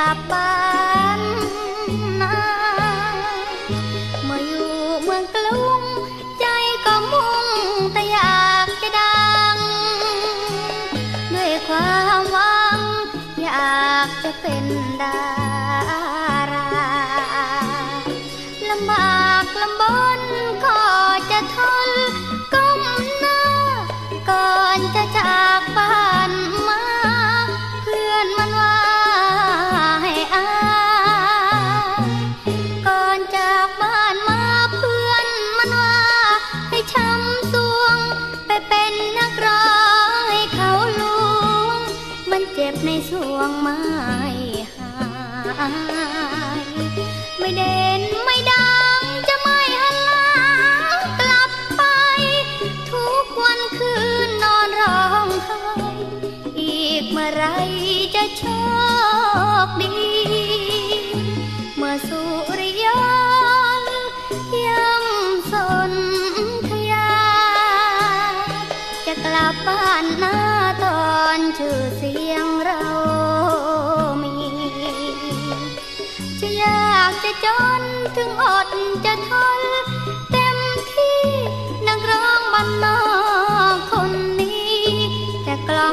ลับบ้านนาเมื่ออยู่เมืองกรุงใจก็มุ่งแต่อยากจะดัง ด้วยความหวัง อยากจะเป็นดารา สวงไม่หาย ไม่เด่นไม่ดังจะไม่หันหลังกลับไป ทุกวันคืนนอนร้องไห้อีกเมื่อไรจะโชคดี เมื่อสุริยนย่ำสนธยา จะกลับบ้านหน้าตอนชื่อสี ยากจะจนถึงอดจะทน เต็มที่นักร้องบ้านนอกคนนี้ จะกล่อ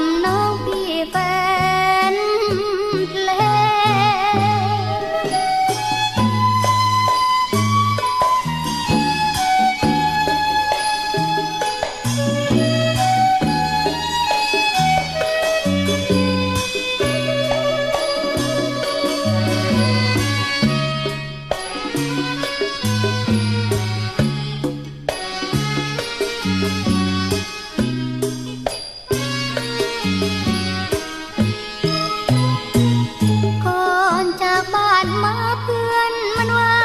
บ้านมาเพื่อนมันว่า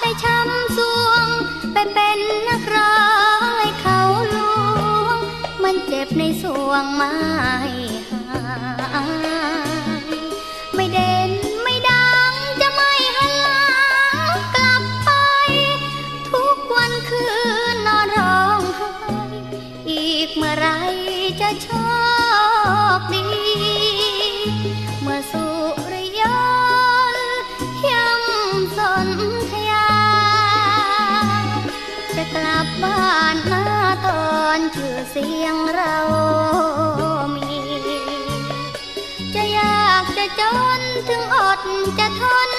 ให้ช้ำสวงไปเป็นนักร้เขาลวงมันเจ็บในสวงม่ห ชื่อเสียงเรามี จะอยากจะจนถึงอดจะทน